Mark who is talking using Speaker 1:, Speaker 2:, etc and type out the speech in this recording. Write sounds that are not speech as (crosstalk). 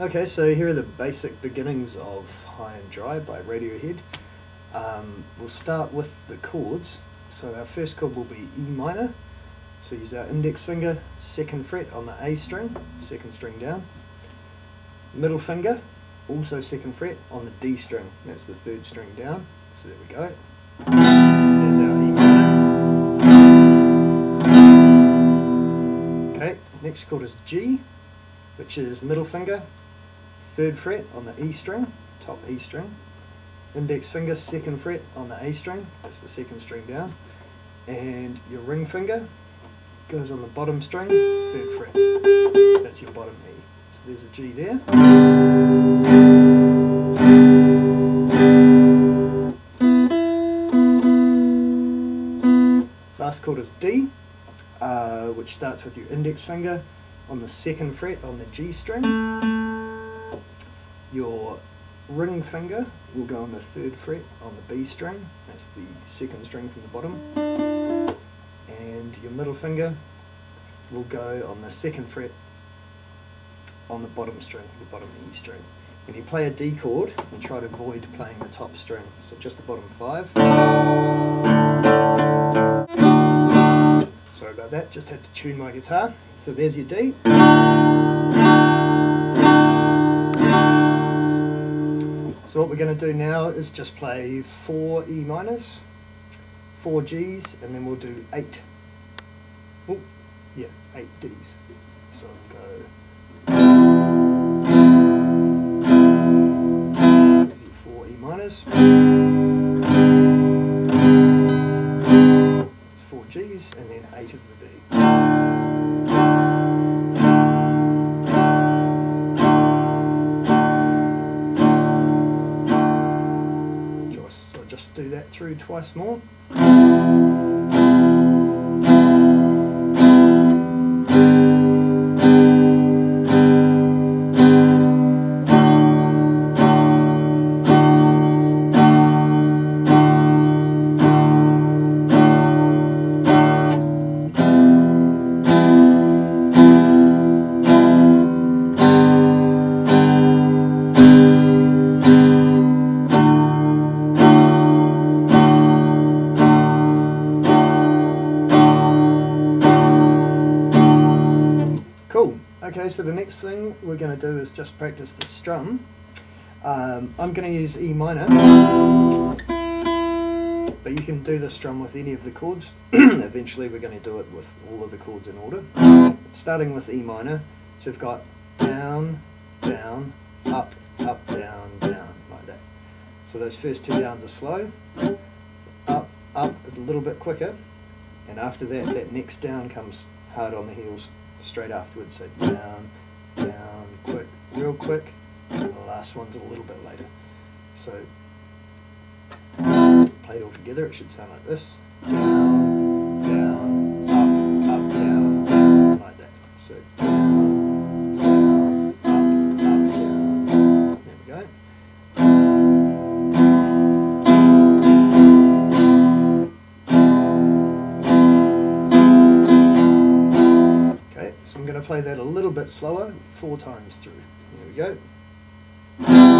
Speaker 1: Okay, so here are the basic beginnings of High and Dry by Radiohead. Um, we'll start with the chords. So our first chord will be E minor. So use our index finger, second fret on the A string, second string down. Middle finger, also second fret on the D string, that's the third string down. So there we go. There's our E minor. Okay, next chord is G, which is middle finger, third fret on the E string, top E string. Index finger, second fret on the A string, that's the second string down. And your ring finger goes on the bottom string, third fret. That's your bottom E. So there's a G there. Last chord is D, uh, which starts with your index finger on the second fret on the G string. Your ring finger will go on the third fret on the B string, that's the second string from the bottom. And your middle finger will go on the second fret on the bottom string, the bottom E string. When you play a D chord, and try to avoid playing the top string, so just the bottom five. Sorry about that, just had to tune my guitar. So there's your D. So what we're going to do now is just play four E minors, four Gs, and then we'll do eight. Oh, yeah, eight Ds. So go. There's your four E minors. It's four Gs and then eight of the D. Just, do that through twice more. Okay, so the next thing we're going to do is just practice the strum. Um, I'm going to use E minor, but you can do the strum with any of the chords. (clears throat) Eventually, we're going to do it with all of the chords in order. Starting with E minor, so we've got down, down, up, up, down, down, like that. So those first two downs are slow. Up, up is a little bit quicker, and after that, that next down comes hard on the heels straight afterwards. So down, down, quick, real quick, and the last one's a little bit later. So play it all together, it should sound like this. Down, down, up, up, down, down, like that. So going to play that a little bit slower, four times through. Here we go.